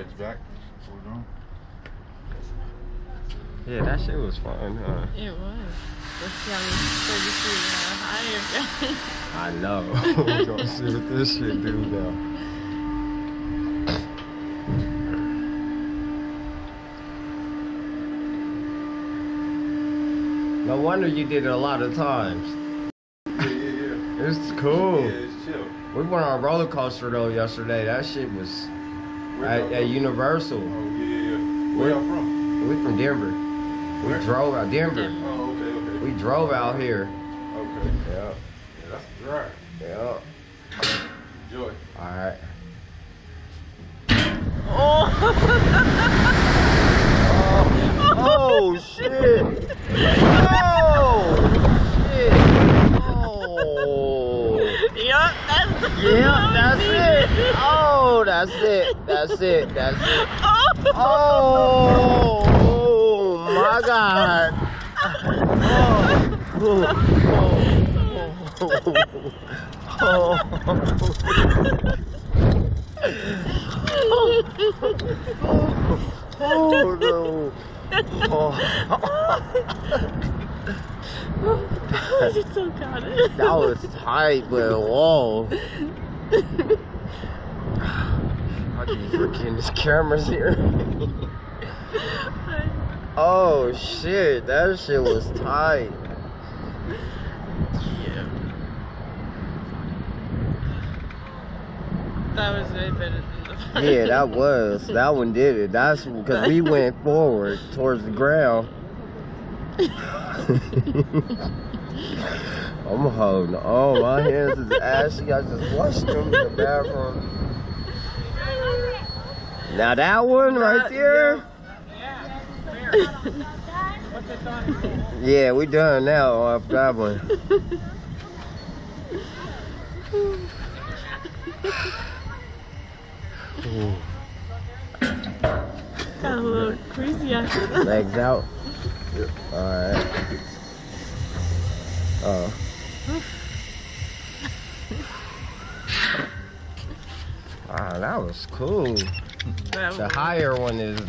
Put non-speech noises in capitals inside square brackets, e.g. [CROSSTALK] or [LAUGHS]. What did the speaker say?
Heads back. Hold on. Yeah, that shit was fun, huh? It was. Let's see how many 33 higher. [LAUGHS] I know. We're gonna see what this shit do now. No wonder you did it a lot of times. Yeah, yeah, yeah. It's cool. Yeah, it's chill. We went on a roller coaster though yesterday. That shit was Where at, at? Universal. Oh, yeah, yeah, yeah. Where y'all from? We from Denver. We Where? drove out Denver. Oh, okay, okay. We drove out here. Okay. Yeah. Yeah, that's right. drive. Yeah. Enjoy. All right. Oh. [LAUGHS] oh Oh shit! Oh shit! Oh. Yup, that's Yeah, that's it. Oh, that's it. That's it. That's it. Oh, oh my God. Oh, oh Oh no. Oh, It's so crowded. that was tight, but whoa. I keep forgetting this camera's here. [LAUGHS] oh shit, that shit was tight. Yeah. That was way better than the Yeah, that was. That one did it. That's because we went forward towards the ground. [LAUGHS] I'm holding on. My hands is ashy. I just washed them in the bathroom. Now that one right there. Yeah, we done now off that one. Got a little crazy after that. legs out. Alright. Oh. Uh. Wow, ah, that was cool. Mm-hmm. That The higher one is